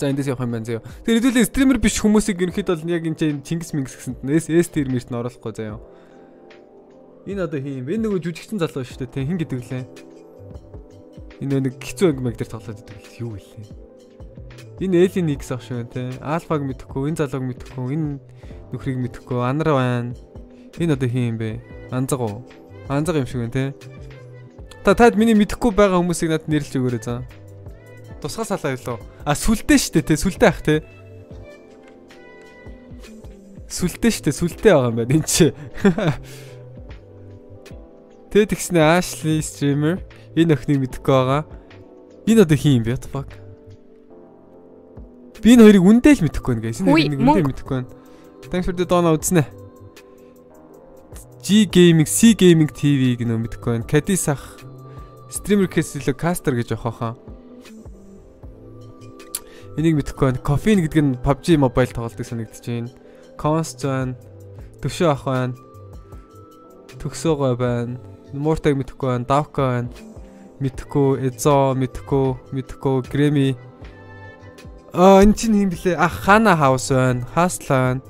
За эндээс явах юм байна заяа. Тэр хэдүүлээ стример биш хүмүүсийг ерөнхийдөө бол яг энэ Чингис Мингс гэсэнд нэс эс тэр мэрт нь оруулахгүй заяа. Энэ одоо хин юм. Энэ нөгөө жүжигчин залуу шүү дээ. Хин гэдэг лээ. Энэ нэг хэцүү ангимаг дээр тоглоод идэг юу вэ? Энэ Alien X ах шиг те. Альфаг мэдхгүй, энэ залууг мэдхгүй, энэ нөхрийг мэдхгүй, анар байна. Энэ одоо хин юм бэ? Анзаг уу? Анзаг юм шиг байна те. Та таад миний мэдхгүй байгаа хүмүүсийг надад нэрлж өгөөрэй заа. Тусгай салаа юу? А сүлдээ штэ те сүлдээ ах те. Сүлдээ штэ сүлдээ байгаа юм байна энэ чи. Тэ тэгснэ Ashley streamer энэ охиныг мэдхгүй байгаа. Энэ одоо хин юм бэ? Fuck. Би энэ хоёрыг үндэ л мэдэхгүй байна guys. Энэ хоёрыг үндэ мэдэхгүй байна. Thanks for the donor үзнэ. G Gaming, C Gaming TV гэнэ мэдэхгүй байна. Кадис ах стример кэсэлө кастер гэж явах хаа. Энийг мэдэхгүй байна. Кофеин гэдэг нь PUBG Mobile тоглолтыг санагдаж байна. Cons байна. Төвшөө ах байна. Төгсөөгой байна. Мууртайг мэдэхгүй байна. Davka байна. Мэдэхгүй, Ezo мэдэхгүй, мэдэхгүй, Grammy. Аа энэ чинь юм блэ? Ах Hana House байна. Hustler байна.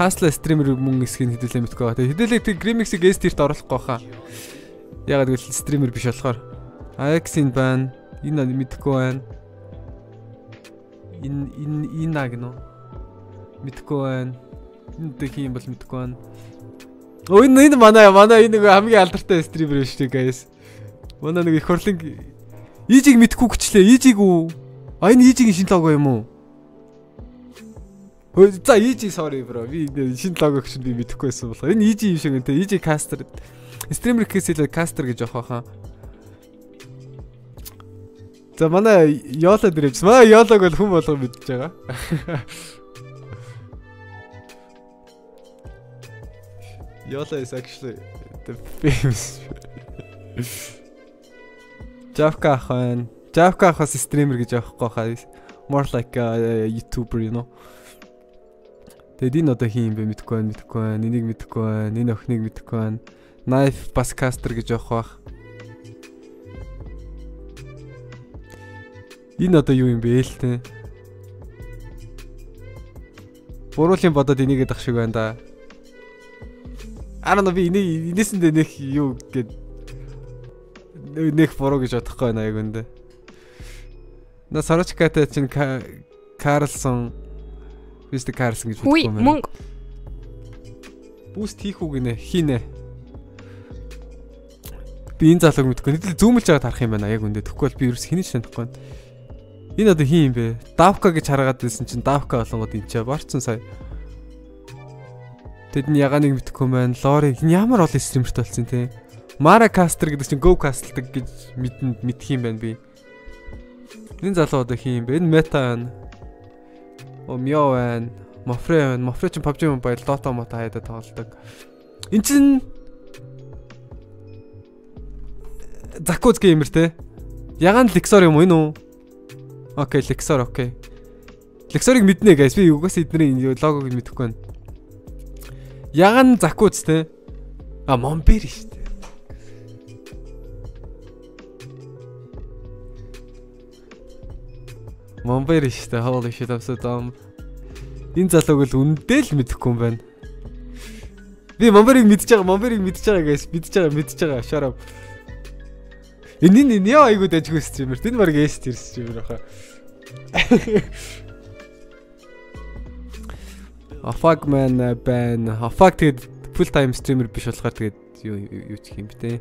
Hustler стример мөн эсхийг хэдүүлээ мэдэхгүй. Тэгээ хэдүүлээ тэг Grammy-ийг S-тирт оруулахгүй хаа. Ягаад гэвэл стример биш болохоор. Axin байна. Энэ мэдэхгүй байна энэ энэ энэ гэнэ. Мэдхгүй байна. Энэ дэх юм бол мэдхгүй байна. Өө энэ энэ манай манай энэ нэг хамгийн алдартай стример биш үү guys. Манай нэг их хурлын Ижиг мэдхгүй гчлээ. Ижиг үү? А энэ Ижигийн шинэ лого юм уу? Хөөе за Ижи sorry bro. Би шинэ логог чинь би мэдэхгүй байсан болохоо. Энэ Ижи юм шиг энэ Ижи кастер. Стример гэхээс кастер гэж явах хаа. За манай Йола дэрэж. Манай Йолог бол хүн болго мэдж байгаа. Yola is actually the famous. Javka хан. Javka хас стример гэж авахгүй хаа. More like a YouTuber, you know. Тэгэд энэ одоо хин юм бэ мэдэхгүй байна, мэдэхгүй байна. Энийг мэдэхгүй байна. Энэ охиныг мэдэхгүй байна. Knife Basscaster гэж авах бах. Энэ одоо юу юм бэ ээлтэй? Буруулын бодоод энийгээ дах шиг байна да. Ара но би энийг энэсэндээ нэг юу гэд нэг буруу гэж бодохгүй байна яг үндэ. На Сарочкатай чинь Карлсон Мистер Карлсон гэж бодохгүй юм. Мөнгө. Буст хийх үг гинэ хийнэ. Би энэ залууг мэдгүй. Нийтлээ зүүмэлж байгаа тарах юм байна яг үндэ. Тэгэхгүй бол би ерөөс хинэж танихгүй байна. Энэ одоо хин юм бэ? Давка гэж хараад байсан чинь давка болонгод энэ чаа борцсон сая. Тэд нь ягааныг мэдхгүй байна. Лори ямар олон стримерт болсон те. Mara Caster гэдэг чинь Go Castle гэж мэдэн мэдх юм байна би. Энэ залуу одоо хин юм бэ? Энэ Meta байна. О Mio байна. Mofre байна. Mofre чинь PUBG Mobile Dota Mota хайдаа тоглодог. Эн чинь Закуз геймер те. Ягаан Lexor юм уу энэ үү? Окей, Lexor окей. Lexor-ыг мэднэ guys. Би угаас эдний логог мэдэхгүй байна. Яган Закуц те. А Монбер шүү дээ. Монбер шүү дээ. Holy shit I'm so dumb. Энэ залууг л үндэ л мэдэхгүй юм байна. Би Монберийг мэдж байгаа, Монберийг мэдж байгаа guys. Мэдж байгаа, мэдж байгаа. Shut up. Энэ энэ яа айгуу дажгүй стример. Энэ баг эс тэр стример баха. Афаг man байн. Афаг тэгээд full time streamer биш болохоор тэгээд юу юу ч юм бэ те.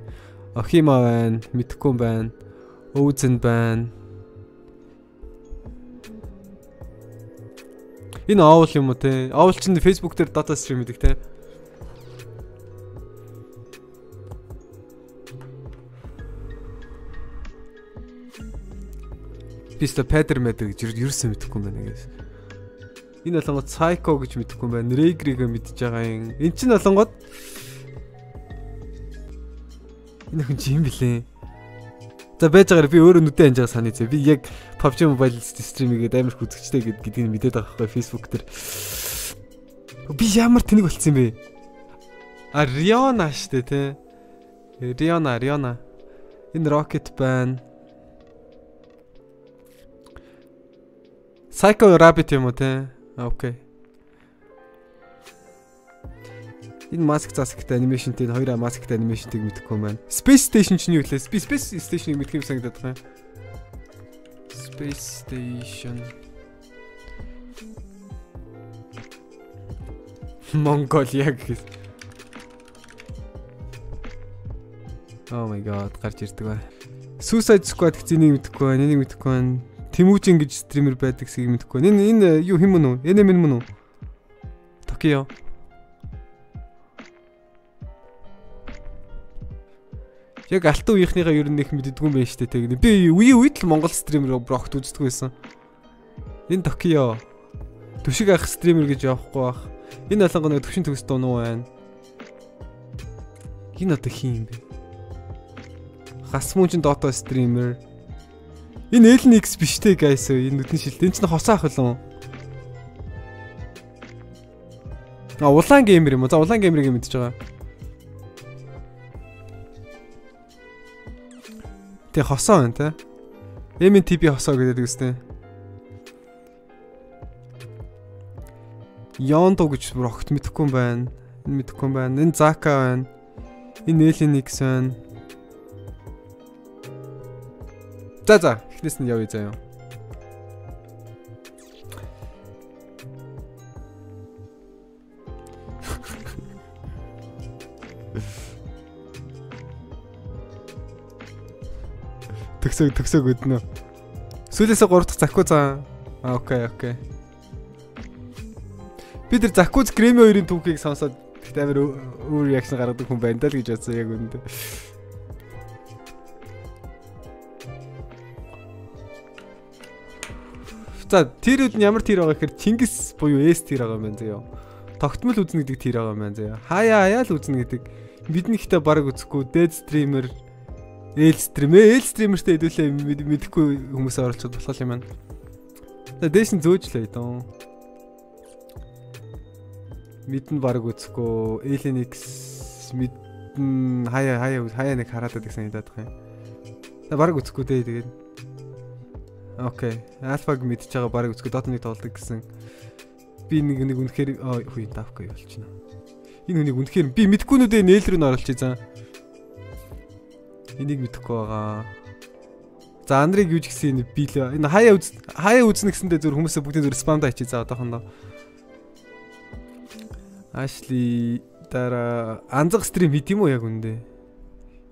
Охима байна, мэдхгүй байна. Өвзэн байна. Энэ аавал юм уу те? Аавал чинь Facebook дээр дата стрим хийдэг те. Биста Петер Медер гэж ерөөсөө мэдэхгүй юм байна гэж. Энэ болонгод Psycho гэж мэдэхгүй юм байна. Regrig мэдж байгаа юм. Эн чинь болонгод Энэ хүн чи юм блэ? За байж байгаагаар би өөрөө нүдэн анжаа саний зэ. Би яг PUBG Mobile стримигээд амар их үзэгчтэй гэдгийг мэдээд байгаа байхгүй Facebook дээр. Би ямар тэнэг болцсон бэ? А Riona штэ те. Riona, Riona. Энэ Rocket байна. Psycho Rabbit юм уу те? Окей. Энэ маск засагтай анимашнтэй энэ хоёр масктай анимашнтыг мэдэхгүй байна. Space Station ч нь юу лээ? Space Station-ыг мэдэх юм санагдаад байна. Space Station. Mongolia гэх. Oh my god гарч ирдэг бай. Suicide Squad гэж энийг мэдэхгүй байна. Энийг мэдэхгүй байна. Тэмүүжин гэж стример байдаг сийг мэдэхгүй. Энэ энэ юу хэм мөн үү? Энэ мэн мөн үү? Токио. Яг алтан үеийнхнийгаа ер нь их мэддэггүй юм байна шүү дээ. Би үе үед л Монгол стример брогт үздэг байсан. Энэ Токио. Түшиг ах стример гэж явахгүй бах. Энэ аланга нэг төвшин төгс дунуу байна. Энэ одоо хин юм бэ? Хасмуучин Dota стример. Энэ Alien X биш те guys энэ нүдэн шилт. Энэ чинь хосоо ах юм. А улаан геймер юм уу? За улаан геймерийг мэдчихэж байгаа. Тэ хосоо байна те. MTB хосоо гэдэг үстэй. Yondo гэж бүр огт мэдэхгүй юм байна. Энэ мэдэхгүй юм байна. Энэ Zaka байна. Энэ Alien X байна. За за эхнээс нь явъя заяа. Төгсөг төгсөг өднө. Сүүлээсээ 3 дахь закку цаа. А окей окей. Би тэр заккуз Грэми 2-ын түүхийг сонсоод тэгт амар өөр реакшн гаргадаг хүн байна даа л гэж бодсон яг үүндээ. За тэр үед нь ямар тэр байгаа гэхээр Чингис буюу С тэр байгаа юм байна заяа. Тогтмол үзнэ гэдэг тэр байгаа юм байна заяа. Хаяа хаяа л үзнэ гэдэг. Бидний ихтэй баг үзэхгүй dead streamer Ээл стрим ээл стримертэй хэдүүлээ мэдэхгүй хүмүүс оролцоод болох юм байна. За дээш нь зөөжлээ дөө. Мэдэн баг үзэхгүй Alien X мэдэн хаяа хаяа хаяа нэг хараад байдаг санагдаад байна. За баг үзэхгүй дээ тэгээд Окей. Альфаг мэдчихэж байгаа барыг үзэхэд дот нэг тоглодог гэсэн. Би нэг нэг үнэхээр хүй давка явуулчихна. Энэ хүнийг үнэхээр би мэдхгүй нүдэ нээл рүү н оруулчих заа. Энийг мэдэхгүй байгаа. За Андрийг юуж гисэн би л энэ хаяа үз хаяа үзнэ гэсэндээ зөв хүмүүсээ бүгдийн зөв спамда хийчих заа одоохондоо. Ашли дараа анзаг стрим хийд юм уу яг үндэ.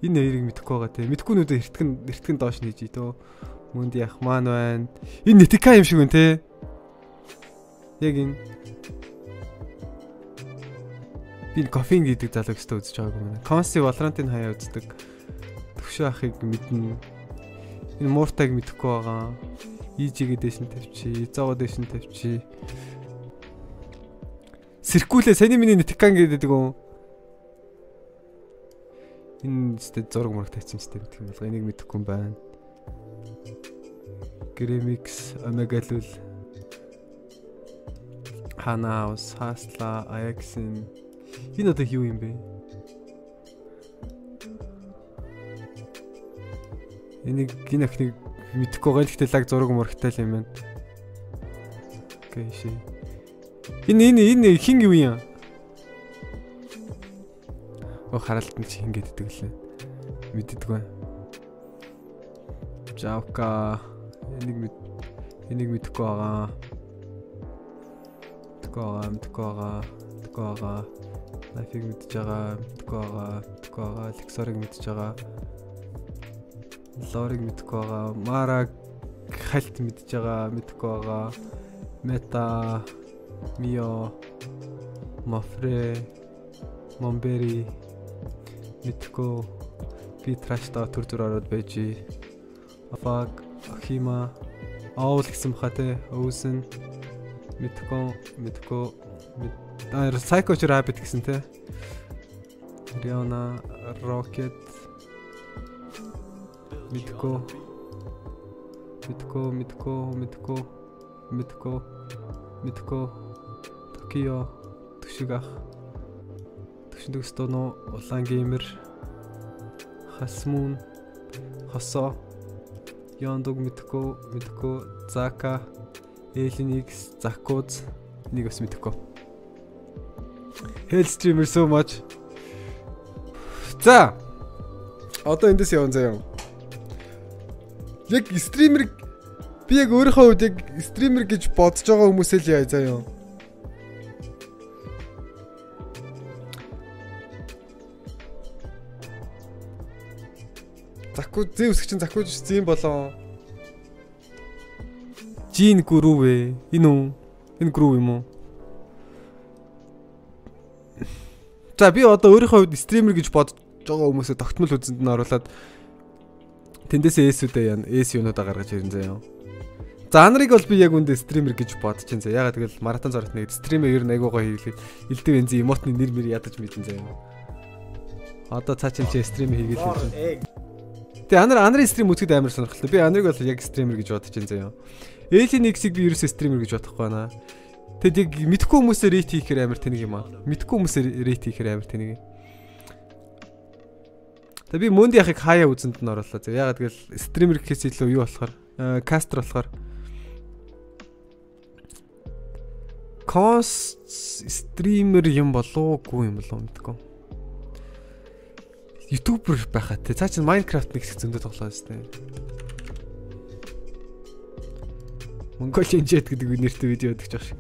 Энэ хоёрыг мэдэхгүй байгаа те. Мэдхгүй нүдэ эртгэн эртгэн доош нь хийж ий төө. Мөнд ях маань байна. Энэ нэтика юм шиг байна те. Яг энэ би кофеин гэдэг залууг өстө үзэж байгаагүй мэнэ. Конси Valorant-ын хаяа үздэг. Төвшөө ахыг мэднэ. Энэ мууртайг мэдэхгүй байгаа. EG-гээ дэш нь тавьчи, Izao дэш нь тавьчи. Сэркүүлээ саний миний нэтикан гэдэг юм. Энэ зураг мураг тавьчихсан сте мэдэх юм бол энийг мэдэхгүй юм байна. Grimix, Omegalul, Hanaus, Hasla, Ajaxin. Энэ одоо юу юм бэ? Энийг энэ охиныг мэдэхгүй байгаа л гэхдээ лаг зураг мөрөгтэй юм байна. Окей ши. Энэ энэ энэ хин юу юм? Оо харалт нь чи хин гэдэг лээ. Мэддэггүй. Жавка Энийг мэд энийг мэдэхгүй байгаа. Мэдэхгүй байгаа, мэдэхгүй байгаа, мэдэхгүй байгаа. Лайфыг мэдж байгаа, мэдэхгүй байгаа, мэдэхгүй байгаа. Лексорыг мэдж байгаа. Лорыг мэдэхгүй байгаа. Мараг хальт мэдж байгаа, мэдэхгүй байгаа. Мета Мио Мафре Момбери мэдхгүй би трашта төр төр ороод байж. Афаг Хима. Оул гэсэн баха те өвсөн мэдхгүй мэдхгүй аа Psycho Rabbit гэсэн те. Riona Rocket. Мэдхгүй мэдхгүй мэдхгүй мэдхгүй мэдхгүй мэдхгүй Токио төшиг ах төшин төгстөнө улаан геймер. Хасмун хосоо Йондог мэдхгүй мэдхгүй Зака X, Zakuz нэг бас мэдэхгүй. Hell streamer so much. За. Одоо эндээс явна заяа. Яг стример би яг өөрийнхөө хувьд яг стример гэж бодож байгаа хүмүүсээ л яа заяа. Закуу зэн үсгчин закууж зэн болоо. Жин гүрүү вэ? Энэ үү? Энэ гүрүү юм уу? За би одоо өөрийнхөө хувьд стример гэж бодож байгаа хүмүүсээ тогтмол үзэнд нь оруулаад тэндээсээ эсүүдээ яа эс юунуудаа гаргаж ирэн заяа. За анарыг бол би яг үндэ стример гэж бодож чинь заяа. Ягаад гэвэл маратон зорт нэг стример ер нь айгуугаа хийлээ. Илдэв бензин эмотны нэр мэр ядаж мэдэн заяа. Одоо цаа чинь чи стример хийгээд байна. Тэгээ анар анарын стрим үзэхэд амар сонирхолтой. Би анарыг бол яг стример гэж бодож чинь заяа. Alien X-ийг би ерөөсөө стример гэж бодохгүй байна. Тэгэд яг мэдхгүй хүмүүсээр рейт хийхээр амар тэнэг юм аа. Мэдхгүй хүмүүсээр рейт хийхээр амар тэнэг. Тэгээ би мөнд яхыг хаяа үзэнд нь оруулаа. Ягаад гэвэл стример гэхээс илүү юу болохоор кастер болохоор конс стример юм болоогүй юм болоо мэдгүй. Ютубер байхаа те. Цаа чи Minecraft нэг хэсэг зөндөө тоглоо штэ. Mongolian Jet гэдэг нэртэй видео өгч байгаа шиг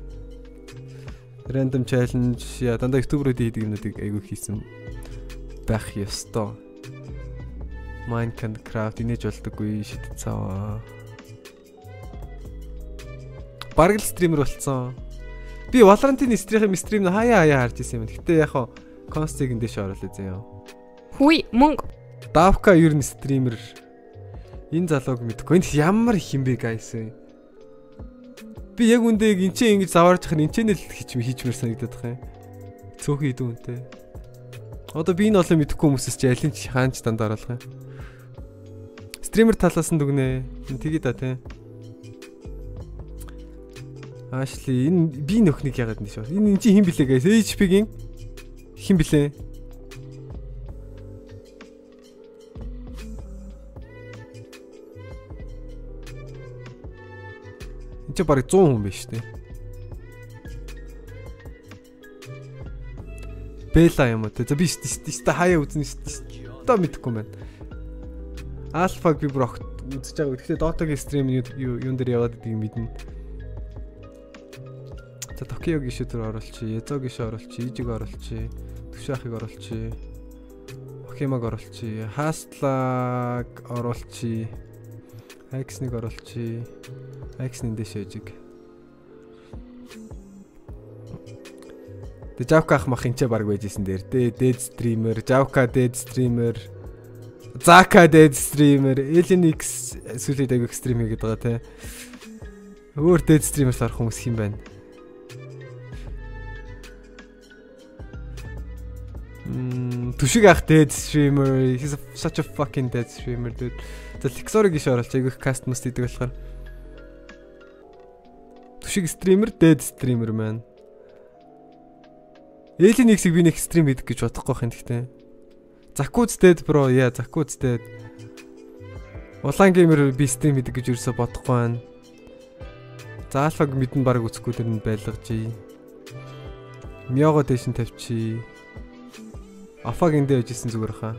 random challenge яа дандаа ютуберүүд хийдэг юмнуудыг айгүй хийсэн байх ёстой. Minecraft инээж болдоггүй шид цаа. Бараг л стример болцсон. Би Valorant-ийн стрим стрим хаяа хаяа харж ирсэн юм. Гэтэ яг хаа констиг эндээш оруулаа заяа. Хүй мөнгө. Давка ер нь стример. Энэ залууг мэдгүй. Энд ямар химбэ гайс вэ? Би яг үндэ яг энчээ ингэж заваарч хахын энчээ л хийж хийчмэр санагдаад байгаа юм. Цөөхөн идэв үнтэй. Одоо би энэ болоо мэдэхгүй хүмүүсээс чи алин ч хаанч дандаа оруулах юм. Стример талаас нь дүгнээ. Тэгээ да тий. Ашли энэ би нөхнийг ягаад нэг шүү. Энэ эн чи хин блэ гээс HP-гийн хин блэ? Чи барыг 100 хүн биш үү? Бела юм уу те. За би тест хаяа үзнэ теста мэдэхгүй байна. Альфаг би бүр огт үзэж байгаа. Тэгэхээр Dota-гийн стрим юун дээр яваад байдгийг мэднэ. За Токио гişэ төр оруулчих, Язо гişэ оруулчих, Ижиг оруулчих, Төвшахыг оруулчих. Окимаг оруулчих, Хастлаг оруулчих. X-ыг оруулчих. X-ийн дэш ээжиг. Тэ Javka ах мах энчээ баг байжсэн дээр. Дэ дээд стример, Javka дээд стример, Zaka дээд стример, Alien X сүлээд аяг стрим хийгээд байгаа те. Өөр дээд стримерс орох хүмүүс хэм байна. Мм, түшиг ах дээд стример, he's such a fucking dead streamer dude. За Lexor гişэ оруулж айгүйх каст мас хийдэг болохоор Түшиг стример, дээд стример маань. Alien X-ийг би нэг стрим хийдэг гэж бодохгүй байх юм гэхдээ. Закуз дээд бро, яа Закуз дээд. Улаан геймер би стрим хийдэг гэж ерөөсө бодохгүй байна. За альфаг мэдэн баг үзэхгүй тэр нь байлгажий. Мьяго дэшин тавьчи. Афаг эндээ яжсэн зүгээр хаа.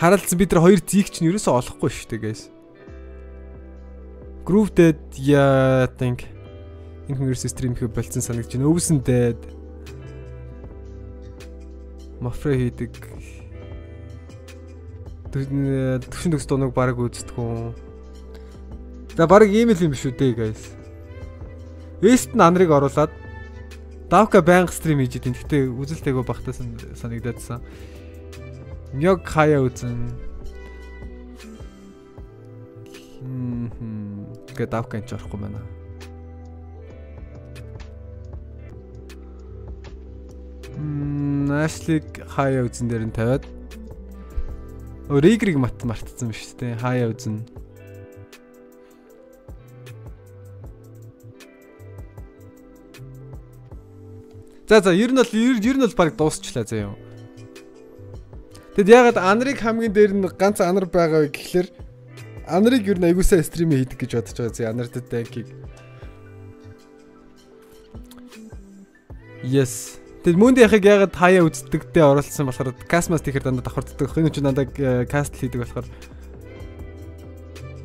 Харалцсан бид нар хоёр зийг чинь ерөөсө олохгүй шүү дээ guys. Groove Dead я think инхмэрс стрим хийх болцсон санагдаж байна. Өвсөн Dead Мафре хийдэг төвшин төгс дууныг баг үздэг хүн. За баг ийм л юм шүү дээ guys. Вест нь анрыг оруулаад Давка байнга стрим хийж идэв. Гэхдээ үзэлтэйгөө багтаасан санагдаадсан. Мёг хаяа үзэн. Хм тэгээд давка энэ ч орохгүй байна. Мм, Ashley хаяа үзэн дээр нь тавиад Ригриг мат мартсан биш үү? Хаяа үзэн. За за ер нь бол ер нь бол баг дуусчлаа заяа. Тэгэд ягаад анрыг хамгийн дээр нь ганц анар байгаа вэ гэхлээр анарыг юу н аягуулсаа стрим хийдэг гэж бодож байгаа зэ анарт танкийг. Yes. Тэг мөнд яхаг ягаад хаяа үздэгтэй оролцсон болохоор касмас тэгэхэр дандаа давхарддаг. Энэ ч дандаа каст хийдэг болохоор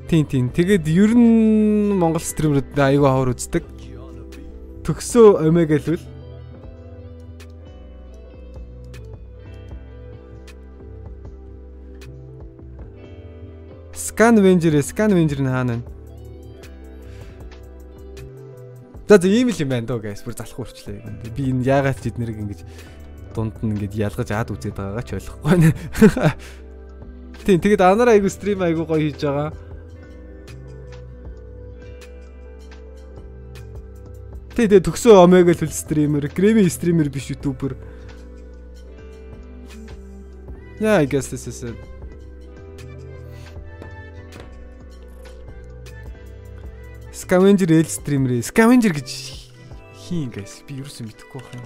Тийм тийм. Тэгээд ер нь Монгол стримерүүд аягүй хавар үздэг. Төгсөө омега л үл. Scan Avenger, Scan Avenger нь хаана вэ? За за ийм л юм байна дөө guys. Бүр залах үрчлээ. Би энэ яагаад ч эднэрийг ингэж дунд нь ингэж ялгаж ад үзээд байгаагаа ч ойлгохгүй байна. Тийм тэгэд анараа айгу стрим айгу гоё хийж байгаа. Тий, тэгээ төгсөө омега л стример, грэми стример биш ютубер. Yeah, I guess this is it. Scavenger L стример. Scavenger гэж хийн guys. Би юу ч мэдэхгүй байх юм.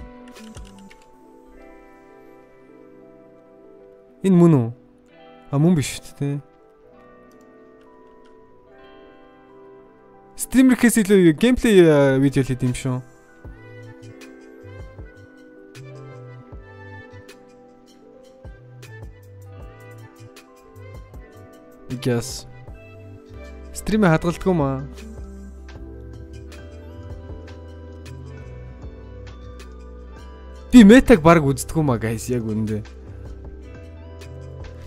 Энэ мөн үү? А мөн биш үү те. Стримерхээс илүү геймплей видео хийх юм шүү. I guess. Стрим хадгалдгүй маа. Би метаг баг үздэггүй маа guys яг үндэ.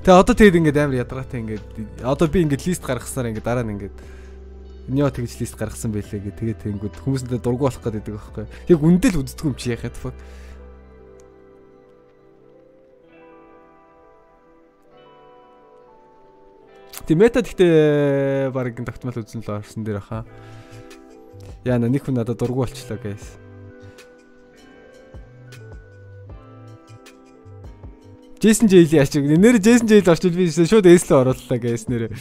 Тэгээ одоо тэгээд ингээд амар ядаргаатай ингээд одоо би ингээд лист гаргахсаар ингээд дараа нь ингээд Нё тэгж лист гаргасан байлээ гэ. Тэгээд тэнгүүд хүмүүсэндээ дургу болох гэдэг байхгүй. Яг үндэл үздэггүй юм чи яхад фак. Тэг мета гэхдээ баг тогтмол үзэн л орсон дээр хаа. Яа нэг хүн надад дургу болчлоо guys. Джейсон Джейл яач вэ? Нэр Джейсон Джейл орчвол би шууд эслээ орууллаа гэсэн нэрээ.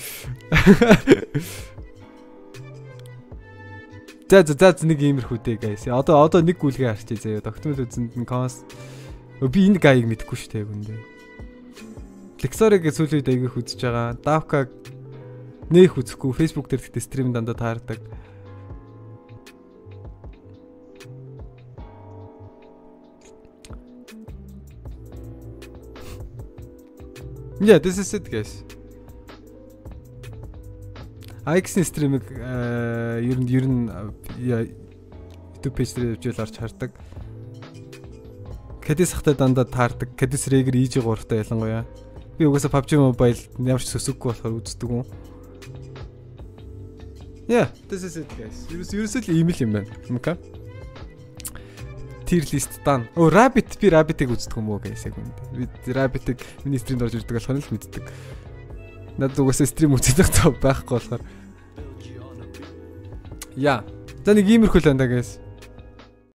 За за за нэг иймэрхүүтэй guys. Одоо одоо нэг гүйлгээ харчээ заяа. Тогтмол үзэнд нь конс би энэ гайг мэдэхгүй шүү дээ гүндээ. Lexorыг сүүлийн үед аягүйх үзэж байгаа. Davka нээх үзэхгүй. Facebook дээр гэхдээ стрим дандаа таардаг. Yeah, this is it guys. Ix-ийн стримийг ер нь ер нь YouTube пэйж дээр явж орж хардаг. Кадис хахтай дандаа таардаг. Кадис регер EG 3-тай ялангуяа. Би угаасаа PUBG Mobile ямар ч сөсөггүй болохоор үздэг юм. Yeah, this is it guys. Ерөөс ерөөсөө л ийм л юм байна. Okay. Tier list дан. Оо Rabbit би Rabbit-ыг үздэг юм уу яг үнд. Би Rabbit-ыг миний стримд орж ирдэг болохоор л мэддэг. Надад угаасаа стрим үзэх цаг байхгүй болохоор. Яа. За нэг иймэрхүү л байна да guys.